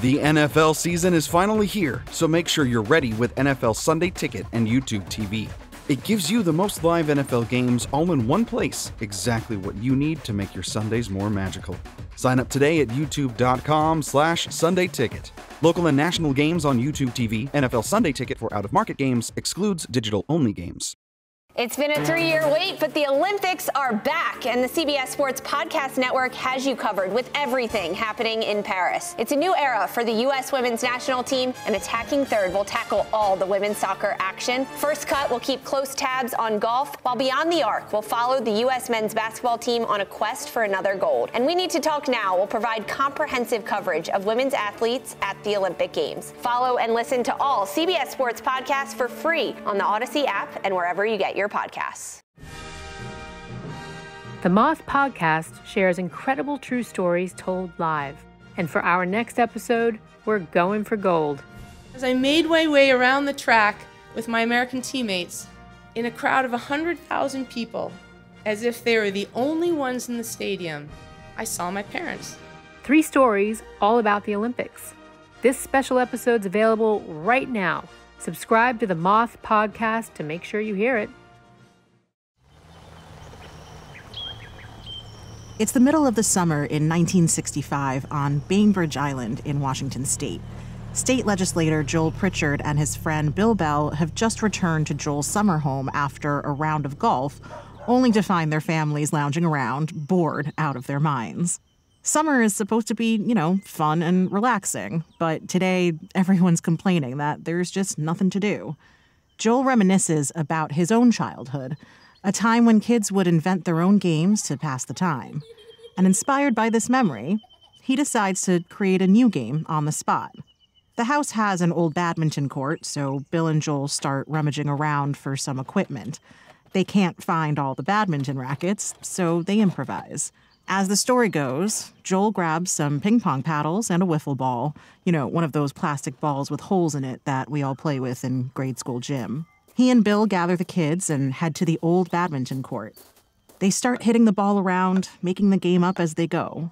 The NFL season is finally here, so make sure you're ready with NFL Sunday Ticket and YouTube TV. It gives you the most live NFL games all in one place, exactly what you need to make your Sundays more magical. Sign up today at youtube.com slash Sunday Ticket. Local and national games on YouTube TV, NFL Sunday Ticket for out-of-market games, excludes digital-only games. It's been a three year wait, but the Olympics are back, and the CBS Sports Podcast Network has you covered with everything happening in Paris. It's a new era for the U.S. women's national team, and Attacking Third will tackle all the women's soccer action. First Cut will keep close tabs on golf, while Beyond the Arc will follow the U.S. men's basketball team on a quest for another gold. And We Need to Talk Now will provide comprehensive coverage of women's athletes at the Olympic Games. Follow and listen to all CBS Sports podcasts for free on the Odyssey app and wherever you get your podcasts. The Moth Podcast shares incredible true stories told live. And for our next episode, we're going for gold. As I made my way around the track with my American teammates in a crowd of 100,000 people, as if they were the only ones in the stadium, I saw my parents. Three stories all about the Olympics. This special episode's available right now. Subscribe to the Moth Podcast to make sure you hear it. It's the middle of the summer in 1965 on Bainbridge Island in Washington state. State legislator Joel Pritchard and his friend Bill Bell have just returned to Joel's summer home after a round of golf, only to find their families lounging around, bored out of their minds. Summer is supposed to be, you know, fun and relaxing, but today everyone's complaining that there's just nothing to do. Joel reminisces about his own childhood, a time when kids would invent their own games to pass the time. And inspired by this memory, he decides to create a new game on the spot. The house has an old badminton court, so Bill and Joel start rummaging around for some equipment. They can't find all the badminton rackets, so they improvise. As the story goes, Joel grabs some ping pong paddles and a wiffle ball, you know, one of those plastic balls with holes in it that we all play with in grade school gym. He and Bill gather the kids and head to the old badminton court. They start hitting the ball around, making the game up as they go.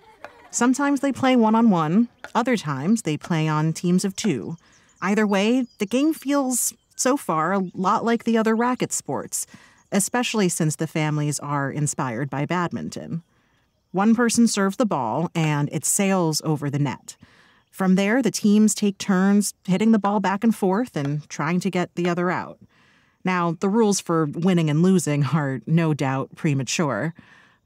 Sometimes they play one on one, other times they play on teams of two. Either way, the game feels, so far, a lot like the other racket sports, especially since the families are inspired by badminton. One person serves the ball and it sails over the net. From there, the teams take turns hitting the ball back and forth and trying to get the other out. Now, the rules for winning and losing are no doubt premature,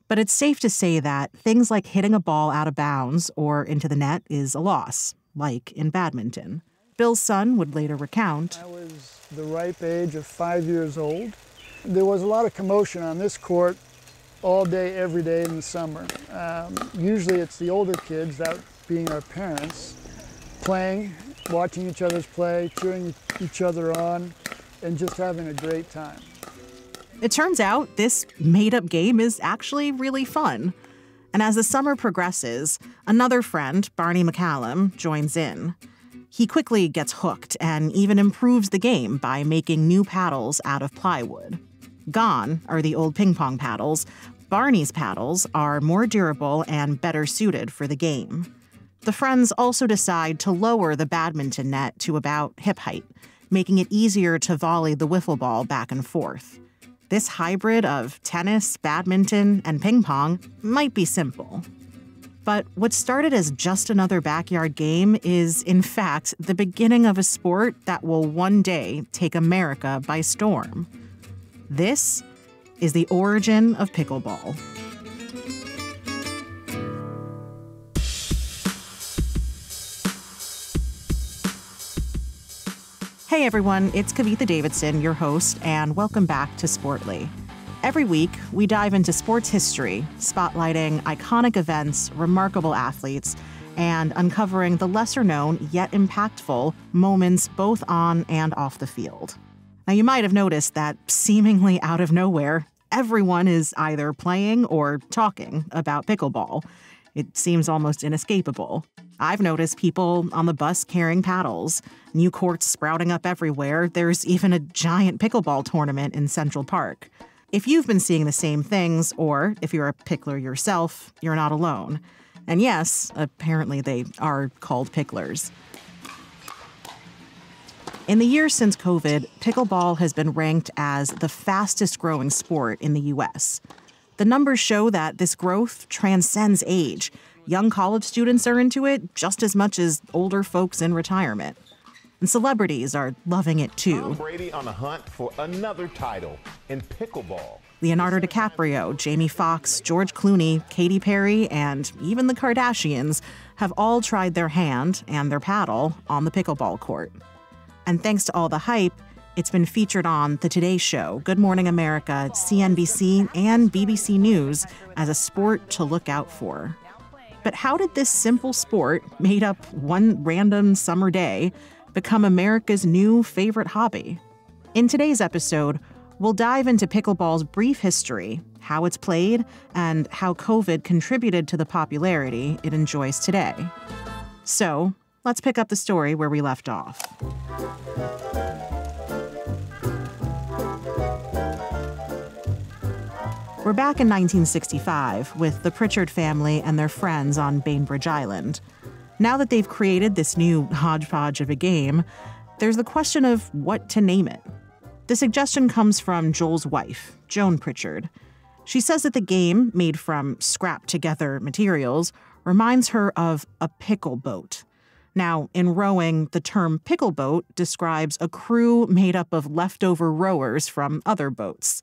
but it's safe to say that things like hitting a ball out of bounds or into the net is a loss, like in badminton. Bill's son would later recount I was the ripe age of five years old. There was a lot of commotion on this court all day, every day in the summer. Um, usually it's the older kids, that being our parents, playing, watching each other's play, cheering each other on, and just having a great time. It turns out this made up game is actually really fun. And as the summer progresses, another friend, Barney McCallum, joins in. He quickly gets hooked and even improves the game by making new paddles out of plywood. Gone are the old ping pong paddles. Barney's paddles are more durable and better suited for the game. The friends also decide to lower the badminton net to about hip height, making it easier to volley the wiffle ball back and forth. This hybrid of tennis, badminton, and ping pong might be simple. But what started as just another backyard game is, in fact, the beginning of a sport that will one day take America by storm. This is the origin of pickleball. Hey everyone, it's Kavitha Davidson, your host, and welcome back to Sportly. Every week, we dive into sports history, spotlighting iconic events, remarkable athletes, and uncovering the lesser known yet impactful moments both on and off the field. Now, you might have noticed that seemingly out of nowhere, everyone is either playing or talking about pickleball. It seems almost inescapable. I've noticed people on the bus carrying paddles, new courts sprouting up everywhere. There's even a giant pickleball tournament in Central Park. If you've been seeing the same things, or if you're a pickler yourself, you're not alone. And yes, apparently they are called picklers. In the years since COVID, pickleball has been ranked as the fastest growing sport in the US. The numbers show that this growth transcends age. Young college students are into it just as much as older folks in retirement. And celebrities are loving it too. Tom Brady on a hunt for another title in pickleball. Leonardo DiCaprio, Jamie Foxx, George Clooney, Katy Perry, and even the Kardashians have all tried their hand and their paddle on the pickleball court. And thanks to all the hype, it's been featured on The Today Show, Good Morning America, CNBC, and BBC News as a sport to look out for. But how did this simple sport, made up one random summer day, become America's new favorite hobby? In today's episode, we'll dive into pickleball's brief history, how it's played, and how COVID contributed to the popularity it enjoys today. So, let's pick up the story where we left off. We're back in 1965 with the Pritchard family and their friends on Bainbridge Island. Now that they've created this new hodgepodge of a game, there's the question of what to name it. The suggestion comes from Joel's wife, Joan Pritchard. She says that the game, made from scrap together materials, reminds her of a pickle boat. Now, in rowing, the term pickle boat describes a crew made up of leftover rowers from other boats.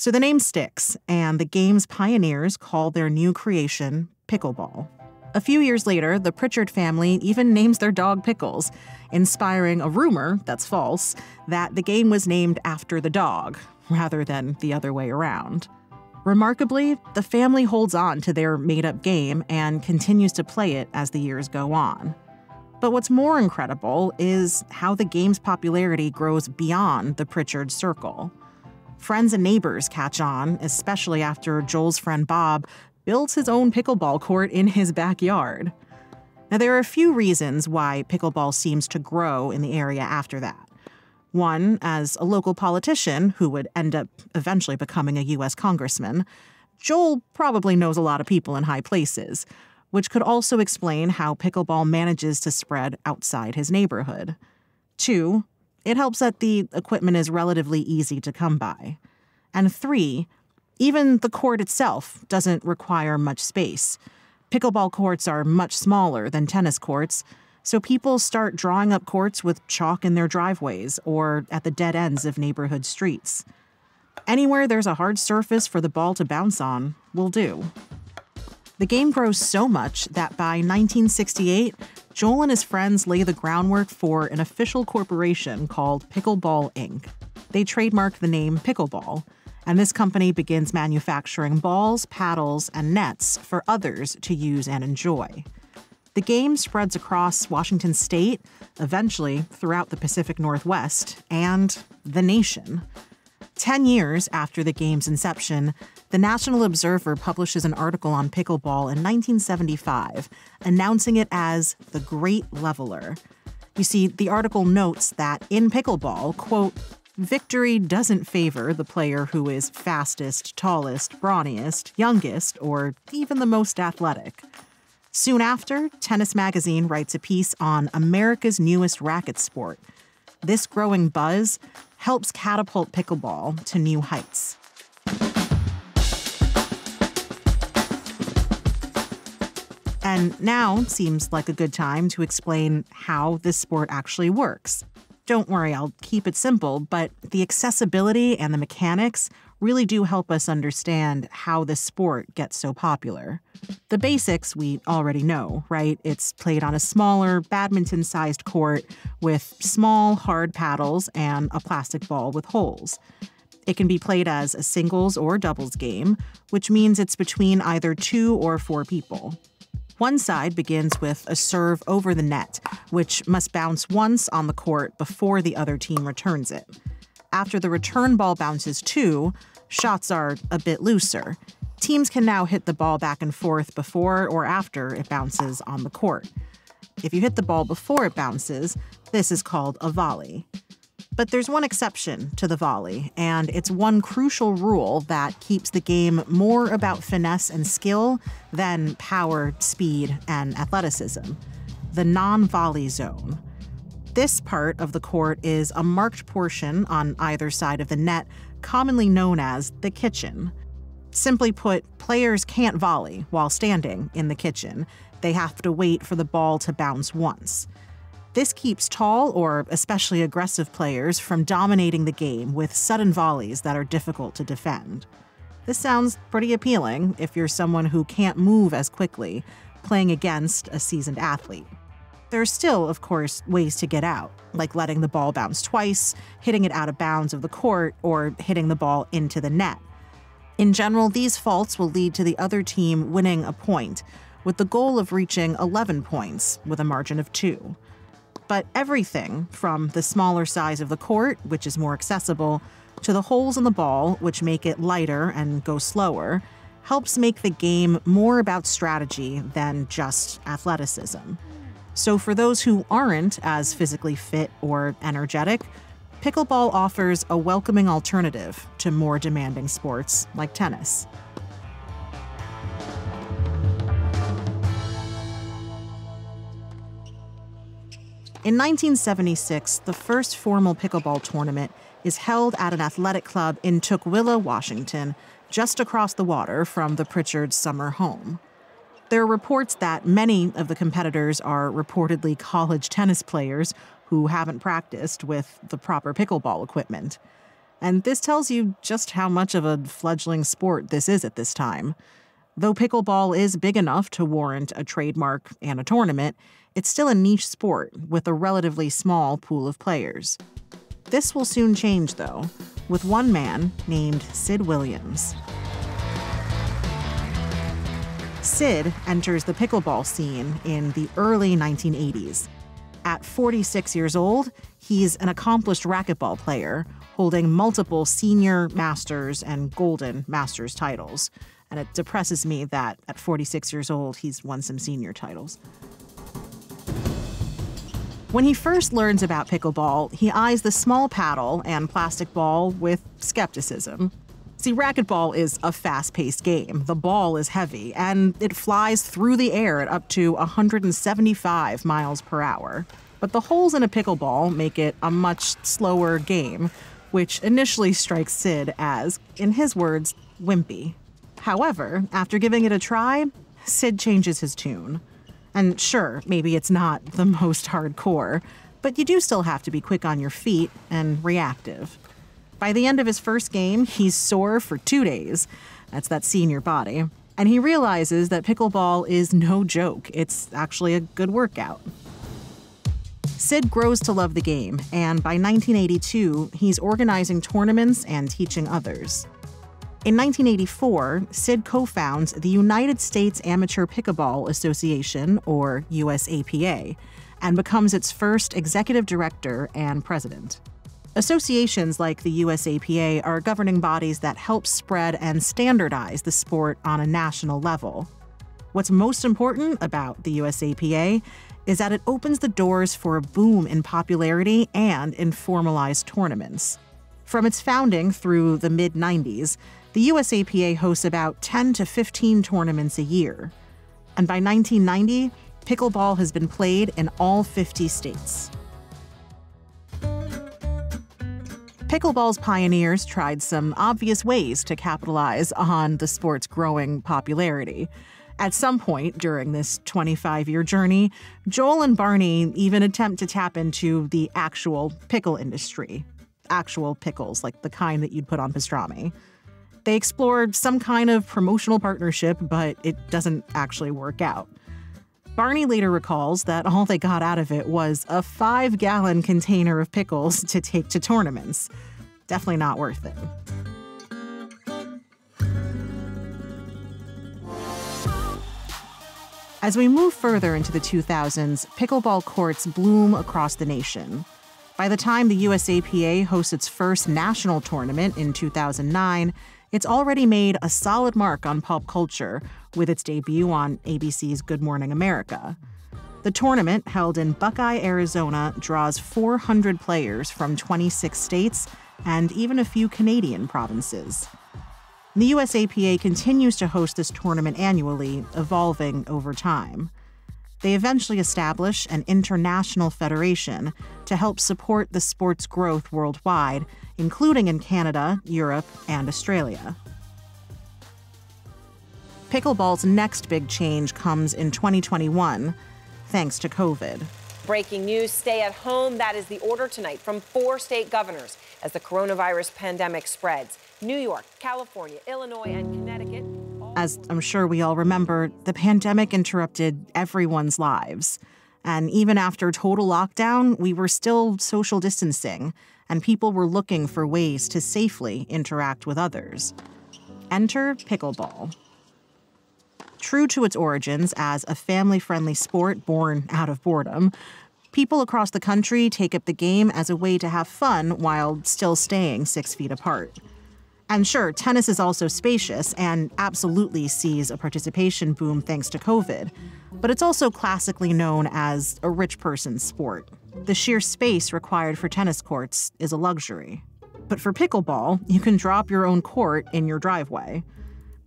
So the name sticks, and the game's pioneers call their new creation pickleball. A few years later, the Pritchard family even names their dog Pickles, inspiring a rumor that's false that the game was named after the dog, rather than the other way around. Remarkably, the family holds on to their made up game and continues to play it as the years go on. But what's more incredible is how the game's popularity grows beyond the Pritchard circle. Friends and neighbors catch on, especially after Joel's friend Bob builds his own pickleball court in his backyard. Now, there are a few reasons why pickleball seems to grow in the area after that. One, as a local politician who would end up eventually becoming a U.S. congressman, Joel probably knows a lot of people in high places, which could also explain how pickleball manages to spread outside his neighborhood. Two, it helps that the equipment is relatively easy to come by. And three, even the court itself doesn't require much space. Pickleball courts are much smaller than tennis courts, so people start drawing up courts with chalk in their driveways or at the dead ends of neighborhood streets. Anywhere there's a hard surface for the ball to bounce on will do. The game grows so much that by 1968, Joel and his friends lay the groundwork for an official corporation called Pickleball Inc. They trademark the name Pickleball, and this company begins manufacturing balls, paddles, and nets for others to use and enjoy. The game spreads across Washington state, eventually throughout the Pacific Northwest, and the nation. Ten years after the game's inception, the National Observer publishes an article on pickleball in 1975, announcing it as the Great Leveler. You see, the article notes that in pickleball, quote, victory doesn't favor the player who is fastest, tallest, brawniest, youngest, or even the most athletic. Soon after, Tennis Magazine writes a piece on America's newest racket sport. This growing buzz helps catapult pickleball to new heights. And now seems like a good time to explain how this sport actually works. Don't worry, I'll keep it simple, but the accessibility and the mechanics really do help us understand how this sport gets so popular. The basics we already know, right? It's played on a smaller, badminton sized court with small, hard paddles and a plastic ball with holes. It can be played as a singles or doubles game, which means it's between either two or four people. One side begins with a serve over the net, which must bounce once on the court before the other team returns it. After the return ball bounces two, shots are a bit looser. Teams can now hit the ball back and forth before or after it bounces on the court. If you hit the ball before it bounces, this is called a volley. But there's one exception to the volley, and it's one crucial rule that keeps the game more about finesse and skill than power, speed, and athleticism the non volley zone. This part of the court is a marked portion on either side of the net, commonly known as the kitchen. Simply put, players can't volley while standing in the kitchen. They have to wait for the ball to bounce once. This keeps tall or especially aggressive players from dominating the game with sudden volleys that are difficult to defend. This sounds pretty appealing if you're someone who can't move as quickly, playing against a seasoned athlete. There are still, of course, ways to get out, like letting the ball bounce twice, hitting it out of bounds of the court, or hitting the ball into the net. In general, these faults will lead to the other team winning a point, with the goal of reaching 11 points with a margin of two. But everything, from the smaller size of the court, which is more accessible, to the holes in the ball, which make it lighter and go slower, helps make the game more about strategy than just athleticism. So, for those who aren't as physically fit or energetic, pickleball offers a welcoming alternative to more demanding sports like tennis. In 1976, the first formal pickleball tournament is held at an athletic club in Tukwila, Washington, just across the water from the Pritchard summer home. There are reports that many of the competitors are reportedly college tennis players who haven't practiced with the proper pickleball equipment. And this tells you just how much of a fledgling sport this is at this time. Though pickleball is big enough to warrant a trademark and a tournament, it's still a niche sport with a relatively small pool of players. This will soon change, though, with one man named Sid Williams. Sid enters the pickleball scene in the early 1980s. At 46 years old, he's an accomplished racquetball player, holding multiple senior masters and golden masters titles. And it depresses me that at 46 years old, he's won some senior titles. When he first learns about pickleball, he eyes the small paddle and plastic ball with skepticism. See, racquetball is a fast paced game. The ball is heavy, and it flies through the air at up to 175 miles per hour. But the holes in a pickleball make it a much slower game, which initially strikes Sid as, in his words, wimpy. However, after giving it a try, Sid changes his tune. And sure, maybe it's not the most hardcore, but you do still have to be quick on your feet and reactive. By the end of his first game, he's sore for two days. That's that senior body. And he realizes that pickleball is no joke, it's actually a good workout. Sid grows to love the game, and by 1982, he's organizing tournaments and teaching others. In 1984, Sid co founds the United States Amateur Pickleball Association, or USAPA, and becomes its first executive director and president. Associations like the USAPA are governing bodies that help spread and standardize the sport on a national level. What's most important about the USAPA is that it opens the doors for a boom in popularity and in formalized tournaments. From its founding through the mid 90s, the USAPA hosts about 10 to 15 tournaments a year. And by 1990, pickleball has been played in all 50 states. Pickleball's pioneers tried some obvious ways to capitalize on the sport's growing popularity. At some point during this 25 year journey, Joel and Barney even attempt to tap into the actual pickle industry. Actual pickles, like the kind that you'd put on pastrami. They explored some kind of promotional partnership, but it doesn't actually work out. Barney later recalls that all they got out of it was a five gallon container of pickles to take to tournaments. Definitely not worth it. As we move further into the 2000s, pickleball courts bloom across the nation. By the time the USAPA hosts its first national tournament in 2009, it's already made a solid mark on pop culture with its debut on ABC's Good Morning America. The tournament, held in Buckeye, Arizona, draws 400 players from 26 states and even a few Canadian provinces. The USAPA continues to host this tournament annually, evolving over time. They eventually establish an international federation to help support the sport's growth worldwide, including in Canada, Europe, and Australia. Pickleball's next big change comes in 2021, thanks to COVID. Breaking news stay at home. That is the order tonight from four state governors as the coronavirus pandemic spreads. New York, California, Illinois, and Connecticut. As I'm sure we all remember, the pandemic interrupted everyone's lives. And even after total lockdown, we were still social distancing, and people were looking for ways to safely interact with others. Enter pickleball. True to its origins as a family friendly sport born out of boredom, people across the country take up the game as a way to have fun while still staying six feet apart. And sure, tennis is also spacious and absolutely sees a participation boom thanks to COVID, but it's also classically known as a rich person's sport. The sheer space required for tennis courts is a luxury. But for pickleball, you can drop your own court in your driveway.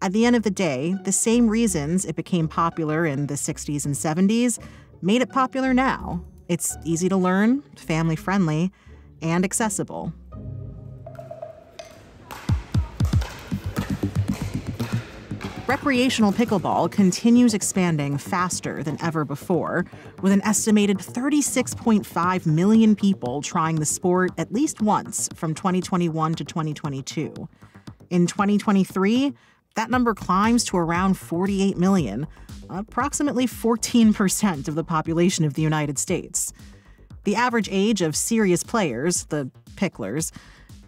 At the end of the day, the same reasons it became popular in the 60s and 70s made it popular now. It's easy to learn, family friendly, and accessible. Recreational pickleball continues expanding faster than ever before, with an estimated 36.5 million people trying the sport at least once from 2021 to 2022. In 2023, that number climbs to around 48 million, approximately 14% of the population of the United States. The average age of serious players, the picklers,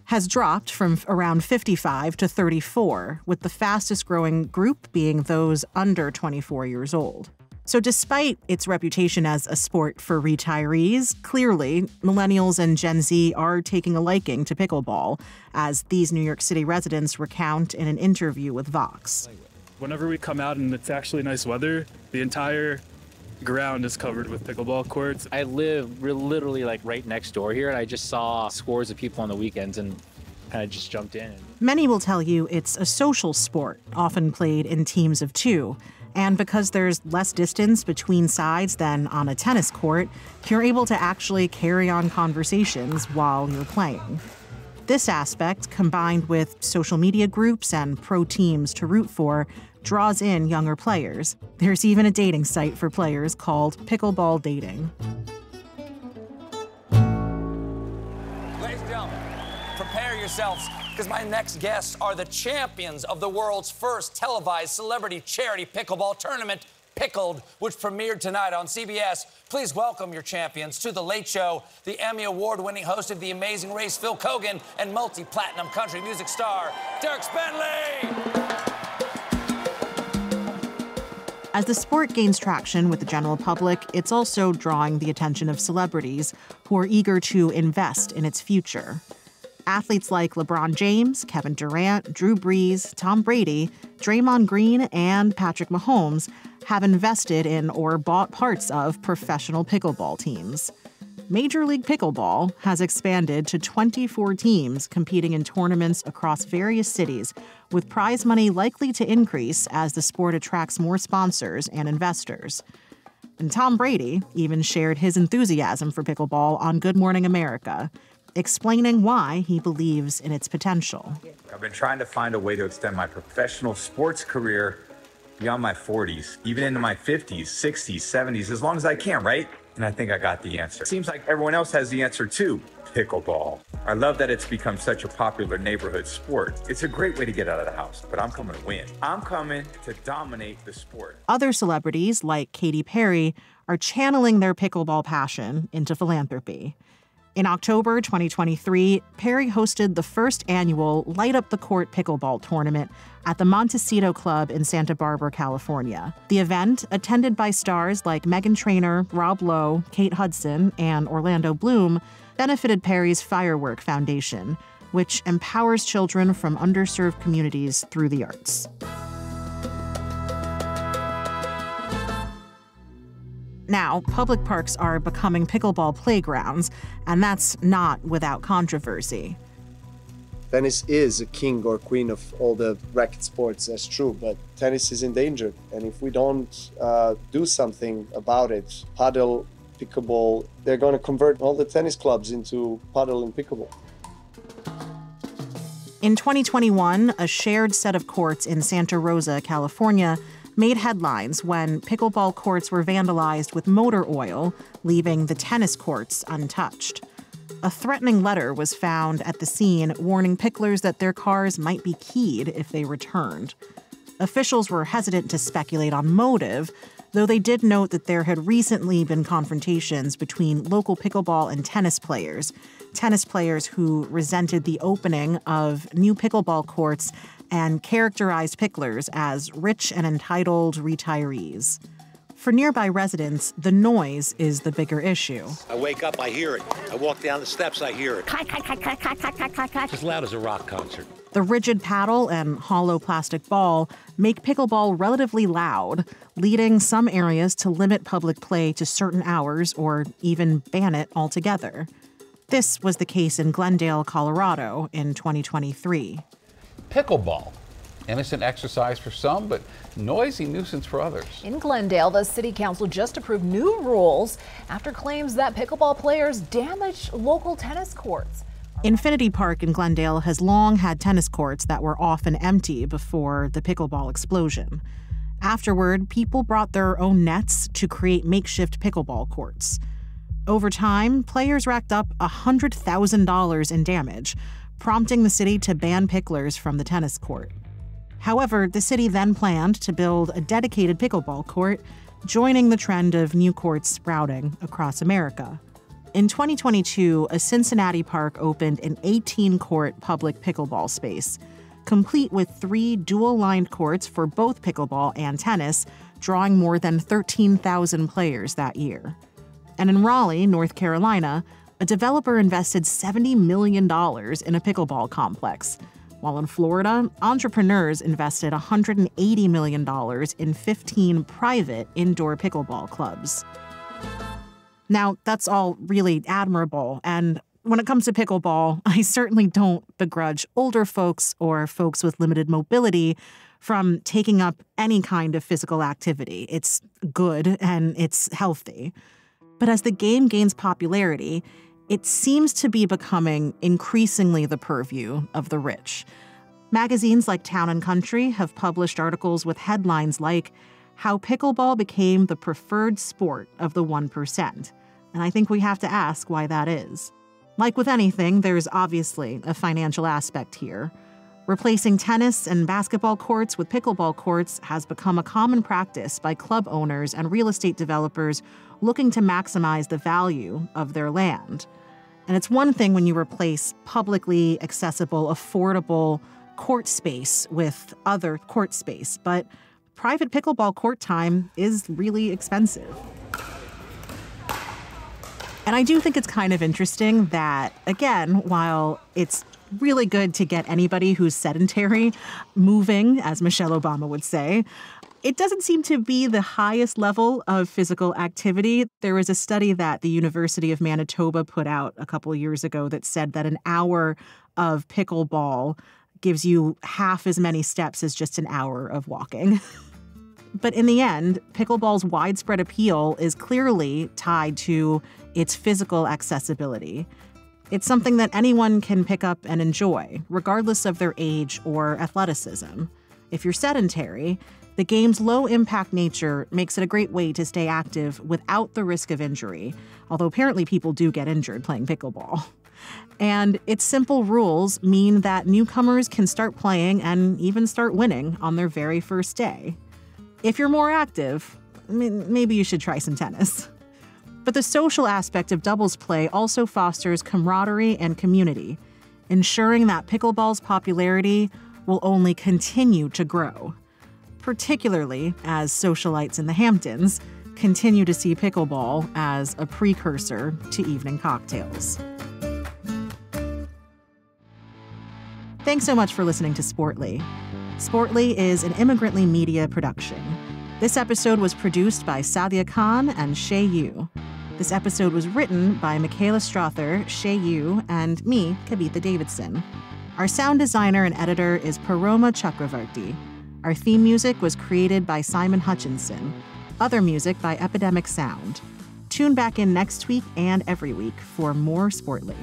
has dropped from around 55 to 34, with the fastest growing group being those under 24 years old. So, despite its reputation as a sport for retirees, clearly millennials and Gen Z are taking a liking to pickleball, as these New York City residents recount in an interview with Vox. Whenever we come out and it's actually nice weather, the entire ground is covered with pickleball courts. I live literally like right next door here, and I just saw scores of people on the weekends and kind of just jumped in. Many will tell you it's a social sport, often played in teams of two. And because there's less distance between sides than on a tennis court, you're able to actually carry on conversations while you're playing. This aspect, combined with social media groups and pro teams to root for, draws in younger players. There's even a dating site for players called Pickleball Dating. Ladies and gentlemen, prepare yourselves because my next guests are the champions of the world's first televised celebrity charity pickleball tournament, Pickled, which premiered tonight on CBS. Please welcome your champions to The Late Show, the Emmy Award winning host of The Amazing Race, Phil Keoghan, and multi platinum country music star, Dierks Bentley. As the sport gains traction with the general public, it's also drawing the attention of celebrities who are eager to invest in its future. Athletes like LeBron James, Kevin Durant, Drew Brees, Tom Brady, Draymond Green, and Patrick Mahomes have invested in or bought parts of professional pickleball teams. Major League Pickleball has expanded to 24 teams competing in tournaments across various cities, with prize money likely to increase as the sport attracts more sponsors and investors. And Tom Brady even shared his enthusiasm for pickleball on Good Morning America, explaining why he believes in its potential. I've been trying to find a way to extend my professional sports career beyond my 40s, even into my 50s, 60s, 70s, as long as I can, right? And I think I got the answer. Seems like everyone else has the answer too pickleball. I love that it's become such a popular neighborhood sport. It's a great way to get out of the house, but I'm coming to win. I'm coming to dominate the sport. Other celebrities, like Katy Perry, are channeling their pickleball passion into philanthropy. In October 2023, Perry hosted the first annual Light Up the Court pickleball tournament at the Montecito Club in Santa Barbara, California. The event, attended by stars like Meghan Trainor, Rob Lowe, Kate Hudson, and Orlando Bloom, benefited Perry's Firework Foundation, which empowers children from underserved communities through the arts. Now, public parks are becoming pickleball playgrounds, and that's not without controversy. Tennis is a king or queen of all the racket sports, that's true, but tennis is endangered. And if we don't uh, do something about it, paddle, pickleball, they're going to convert all the tennis clubs into paddle and pickleball. In 2021, a shared set of courts in Santa Rosa, California, made headlines when pickleball courts were vandalized with motor oil, leaving the tennis courts untouched. A threatening letter was found at the scene warning picklers that their cars might be keyed if they returned. Officials were hesitant to speculate on motive, though they did note that there had recently been confrontations between local pickleball and tennis players, tennis players who resented the opening of new pickleball courts and characterized picklers as rich and entitled retirees. For nearby residents, the noise is the bigger issue. I wake up, I hear it. I walk down the steps, I hear it. It's As loud as a rock concert. The rigid paddle and hollow plastic ball make pickleball relatively loud, leading some areas to limit public play to certain hours or even ban it altogether. This was the case in Glendale, Colorado in 2023. Pickleball. Innocent exercise for some, but noisy nuisance for others. In Glendale, the city council just approved new rules after claims that pickleball players damage local tennis courts. Infinity Park in Glendale has long had tennis courts that were often empty before the pickleball explosion. Afterward, people brought their own nets to create makeshift pickleball courts. Over time, players racked up $100,000 in damage, prompting the city to ban picklers from the tennis court. However, the city then planned to build a dedicated pickleball court, joining the trend of new courts sprouting across America. In 2022, a Cincinnati park opened an 18 court public pickleball space, complete with three dual lined courts for both pickleball and tennis, drawing more than 13,000 players that year. And in Raleigh, North Carolina, a developer invested $70 million in a pickleball complex. While in Florida, entrepreneurs invested $180 million in 15 private indoor pickleball clubs. Now, that's all really admirable. And when it comes to pickleball, I certainly don't begrudge older folks or folks with limited mobility from taking up any kind of physical activity. It's good and it's healthy. But as the game gains popularity, it seems to be becoming increasingly the purview of the rich. Magazines like Town and Country have published articles with headlines like, How Pickleball Became the Preferred Sport of the 1%. And I think we have to ask why that is. Like with anything, there's obviously a financial aspect here. Replacing tennis and basketball courts with pickleball courts has become a common practice by club owners and real estate developers looking to maximize the value of their land. And it's one thing when you replace publicly accessible, affordable court space with other court space, but private pickleball court time is really expensive. And I do think it's kind of interesting that, again, while it's really good to get anybody who's sedentary moving, as Michelle Obama would say, it doesn't seem to be the highest level of physical activity. There was a study that the University of Manitoba put out a couple years ago that said that an hour of pickleball gives you half as many steps as just an hour of walking. but in the end, pickleball's widespread appeal is clearly tied to its physical accessibility. It's something that anyone can pick up and enjoy, regardless of their age or athleticism. If you're sedentary, the game's low impact nature makes it a great way to stay active without the risk of injury, although apparently people do get injured playing pickleball. And its simple rules mean that newcomers can start playing and even start winning on their very first day. If you're more active, maybe you should try some tennis. But the social aspect of doubles play also fosters camaraderie and community, ensuring that pickleball's popularity will only continue to grow, particularly as socialites in the Hamptons continue to see pickleball as a precursor to evening cocktails. Thanks so much for listening to Sportly. Sportly is an immigrantly media production. This episode was produced by Saadia Khan and Shei Yu. This episode was written by Michaela Strauther, Shei Yu, and me, Kavitha Davidson. Our sound designer and editor is Paroma Chakravarty. Our theme music was created by Simon Hutchinson. Other music by Epidemic Sound. Tune back in next week and every week for more Sportly.